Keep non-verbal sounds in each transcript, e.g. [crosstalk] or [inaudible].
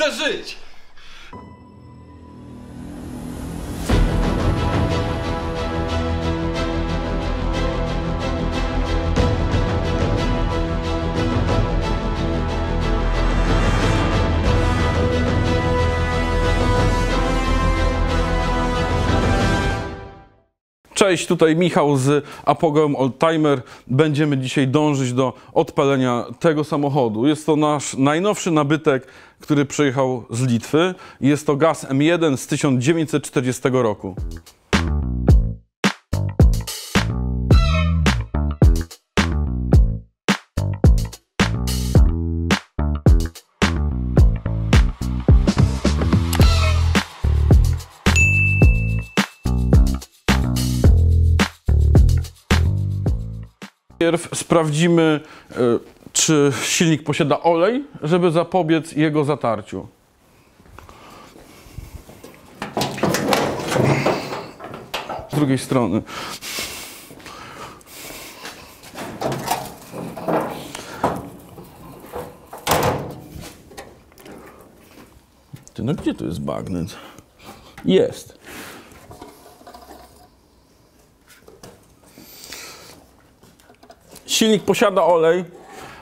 chcę żyć! Cześć, tutaj Michał z Apogeum Oldtimer. Będziemy dzisiaj dążyć do odpalenia tego samochodu. Jest to nasz najnowszy nabytek, który przyjechał z Litwy. Jest to gaz M1 z 1940 roku. Pierw sprawdzimy, e, czy silnik posiada olej, żeby zapobiec jego zatarciu. Z drugiej strony. Ty, no gdzie tu jest bagnet? Jest. Silnik posiada olej,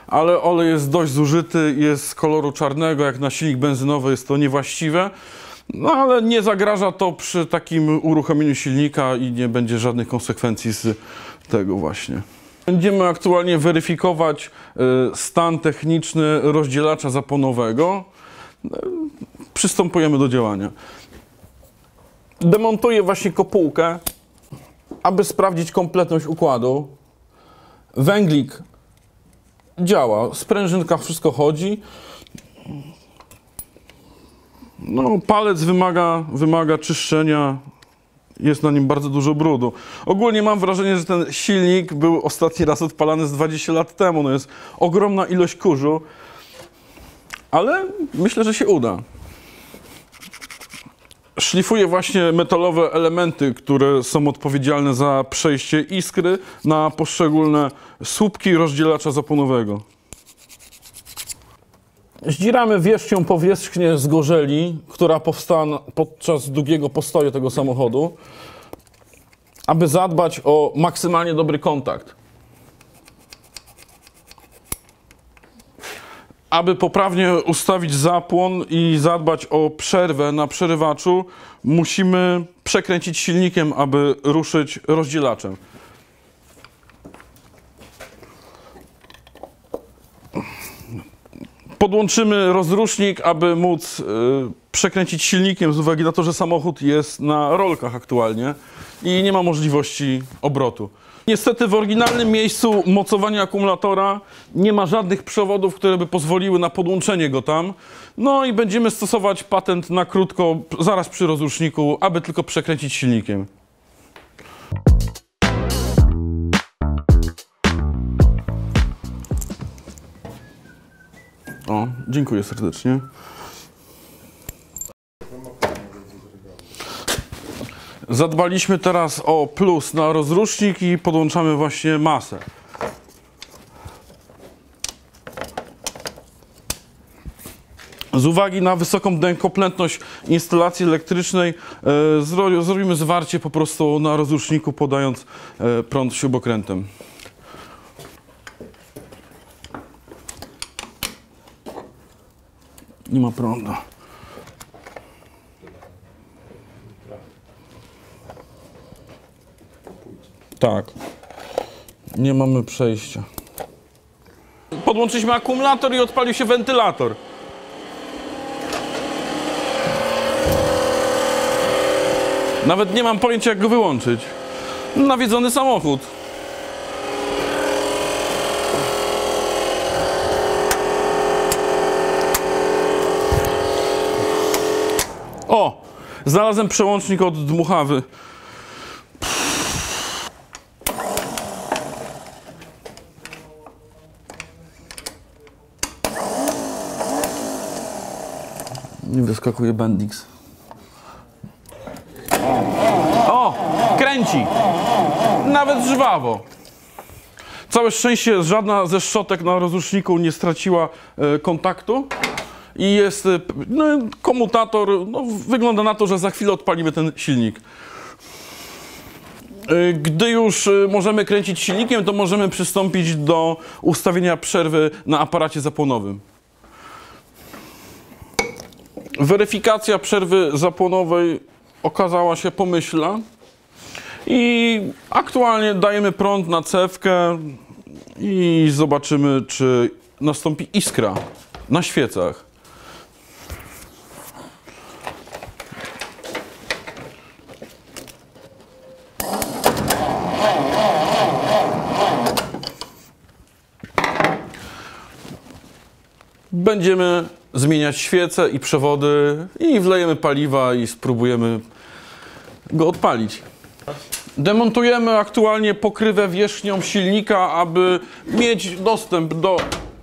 ale olej jest dość zużyty, jest z koloru czarnego, jak na silnik benzynowy jest to niewłaściwe. No ale nie zagraża to przy takim uruchomieniu silnika i nie będzie żadnych konsekwencji z tego właśnie. Będziemy aktualnie weryfikować e, stan techniczny rozdzielacza zaponowego. E, Przystępujemy do działania. Demontuję właśnie kopułkę, aby sprawdzić kompletność układu. Węglik działa, sprężynka wszystko chodzi. No, palec wymaga, wymaga czyszczenia, jest na nim bardzo dużo brudu. Ogólnie mam wrażenie, że ten silnik był ostatni raz odpalany z 20 lat temu. No jest ogromna ilość kurzu, ale myślę, że się uda. Szlifuję właśnie metalowe elementy, które są odpowiedzialne za przejście iskry na poszczególne słupki rozdzielacza zaponowego. Zdzieramy wierzchnią powierzchnię zgorzeli, która powstała podczas długiego postoju tego samochodu, aby zadbać o maksymalnie dobry kontakt. Aby poprawnie ustawić zapłon i zadbać o przerwę na przerywaczu, musimy przekręcić silnikiem, aby ruszyć rozdzielaczem. Podłączymy rozrusznik, aby móc y, przekręcić silnikiem z uwagi na to, że samochód jest na rolkach aktualnie i nie ma możliwości obrotu. Niestety w oryginalnym miejscu mocowania akumulatora nie ma żadnych przewodów, które by pozwoliły na podłączenie go tam. No i będziemy stosować patent na krótko, zaraz przy rozruszniku, aby tylko przekręcić silnikiem. O, dziękuję serdecznie. Zadbaliśmy teraz o plus na rozrusznik i podłączamy właśnie masę. Z uwagi na wysoką dękoplętność instalacji elektrycznej e, zro, zrobimy zwarcie po prostu na rozruszniku podając e, prąd śrubokrętem. Nie ma prądu. Tak. Nie mamy przejścia. Podłączyliśmy akumulator i odpalił się wentylator. Nawet nie mam pojęcia, jak go wyłączyć. Nawiedzony samochód. O! Znalazłem przełącznik od dmuchawy. Nie wyskakuje Bendix. O! Kręci! Nawet żwawo. Całe szczęście żadna ze szczotek na rozruszniku nie straciła e, kontaktu i jest p- no, komutator. No, wygląda na to, że za chwilę odpalimy ten silnik. Y, Gdy już możemy kręcić silnikiem, to możemy przystąpić do ustawienia przerwy na aparacie zapłonowym. Weryfikacja przerwy zapłonowej okazała się pomyślna i aktualnie dajemy prąd na cewkę i zobaczymy, czy nastąpi iskra na świecach. Będziemy zmieniać świece i przewody i wlejemy paliwa i spróbujemy go odpalić. Demontujemy aktualnie pokrywę wierzchnią silnika, aby mieć dostęp do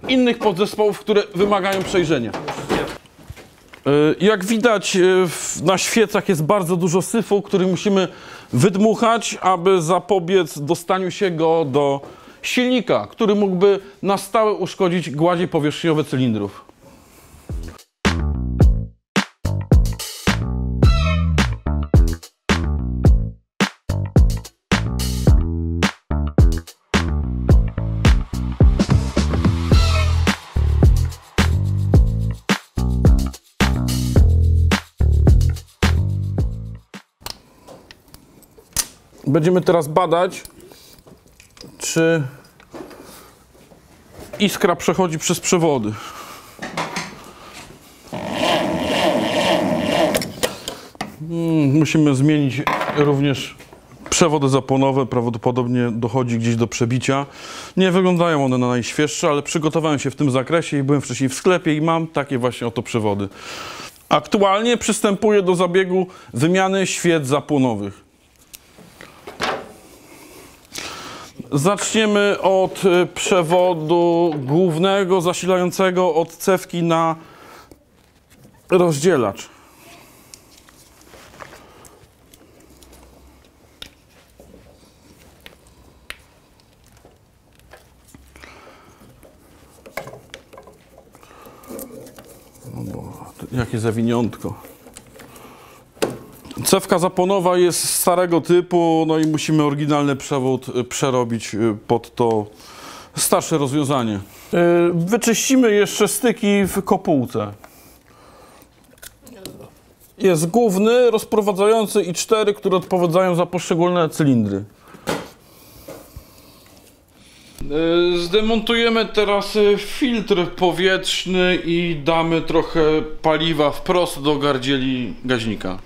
innych podzespołów, które wymagają przejrzenia. Y, Jak widać, w- na świecach jest bardzo dużo syfu, który musimy wydmuchać, aby zapobiec dostaniu się go do silnika, który mógłby na stałe uszkodzić gładzie powierzchniowe cylindrów. Będziemy teraz badać, czy iskra przechodzi przez przewody. Mm, Musimy zmienić również przewody zapłonowe. Prawdopodobnie dochodzi gdzieś do przebicia. Nie wyglądają one na najświeższe, ale przygotowałem się w tym zakresie i byłem wcześniej w sklepie i mam takie właśnie oto przewody. Aktualnie przystępuję do zabiegu wymiany świec zapłonowych. Zaczniemy od y, przewodu głównego zasilającego od cewki na rozdzielacz. O Boże, to Jakie zawiniątko. Cewka zapłonowa jest starego typu, no i musimy oryginalny przewód y, przerobić y, pod to starsze rozwiązanie. Y, Wyczyścimy jeszcze styki w kopułce. Jest główny, rozprowadzający i cztery, które odpowiadają za poszczególne cylindry. Zdemontujemy teraz filtr powietrzny i damy trochę paliwa wprost do gardzieli gaźnika.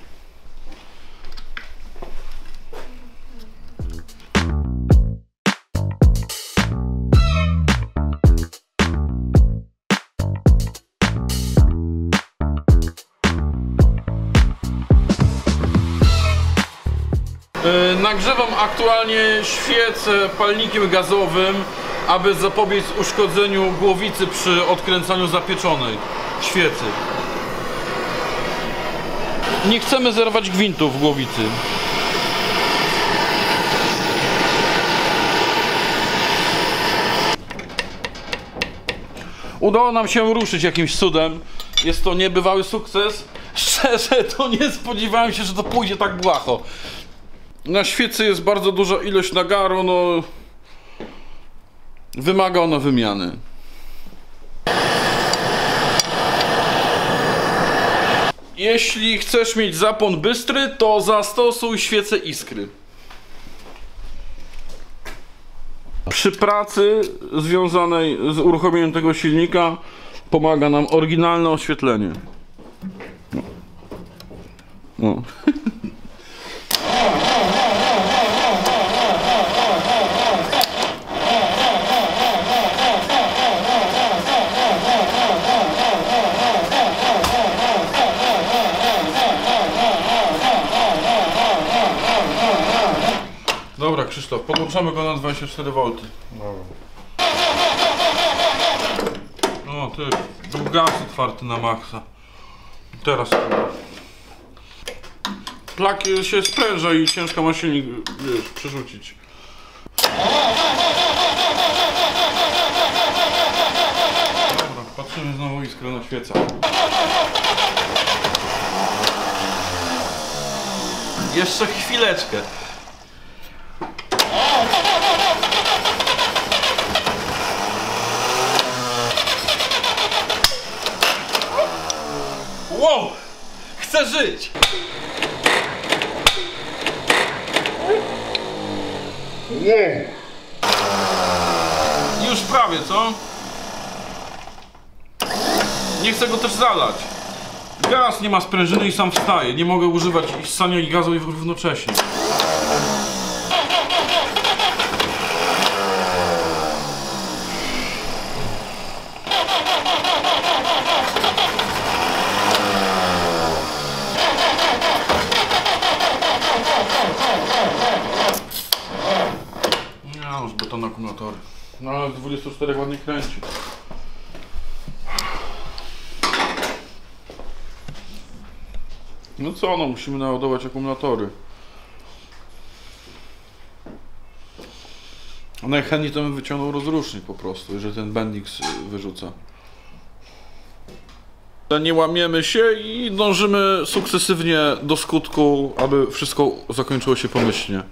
Nagrzewam aktualnie świecę palnikiem gazowym, aby zapobiec uszkodzeniu głowicy przy odkręcaniu zapieczonej świecy. Nie chcemy zerwać gwintów głowicy. Udało nam się ruszyć jakimś cudem. Jest to niebywały sukces. [laughs] Szczerze, to nie spodziewałem się, że to pójdzie tak błaho. Na świecy jest bardzo duża ilość nagaru, no wymaga ona wymiany. Jeśli chcesz mieć zapłon bystry, to zastosuj świecę iskry. Przy pracy związanej z uruchomieniem tego silnika pomaga nam oryginalne oświetlenie. No. No. [laughs] Dobra, Krzysztof, podłączamy go na 24 V. O, ty, był gaz otwarty na maksa. Teraz chyba. Plak się spręża i ciężko ma silnik, wiesz, przerzucić. Dobra, patrzymy znowu iskrę na świecach. Jeszcze chwileczkę. Żyć! Już prawie, co? Nie chcę go też zalać. Gaz nie ma sprężyny i sam wstaje. Nie mogę używać i ssania i gazu równocześnie. Nie, już beton akumulatory. No ale z 24 ładnie kręci. No co no, musimy naładować akumulatory. Najchętniej to bym wyciągnął rozrusznik po prostu, jeżeli ten bendix y, wyrzuca. Nie łamiemy się i dążymy sukcesywnie do skutku, aby wszystko zakończyło się pomyślnie.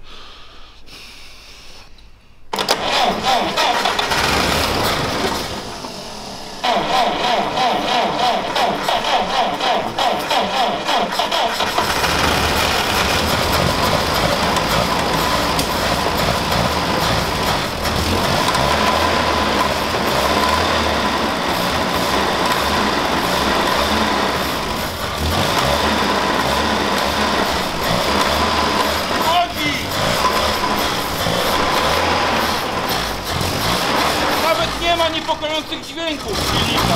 Niepokojących dźwięków silnika.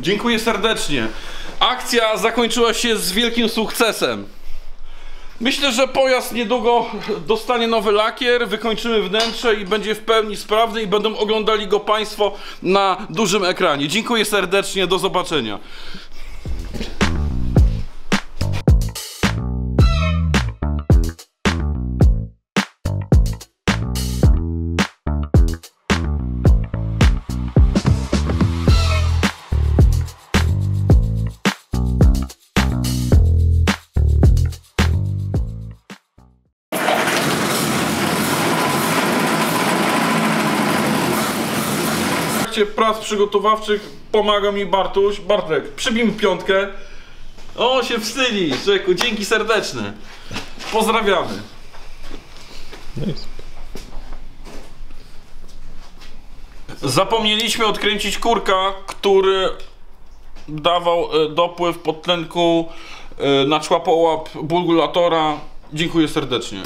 Dziękuję serdecznie. Akcja zakończyła się z wielkim sukcesem. Myślę, że pojazd niedługo dostanie nowy lakier, wykończymy wnętrze i będzie w pełni sprawny i będą oglądali go Państwo na dużym ekranie. Dziękuję serdecznie, do zobaczenia. Przygotowawczych pomaga mi Bartuś. Bartek, przybij piątkę. O, się wstydzi, Rzeku, dzięki serdeczne. Pozdrawiamy. Zapomnieliśmy odkręcić kurka, który dawał e, dopływ podtlenku e, na człapołap bulgulatora. Dziękuję serdecznie.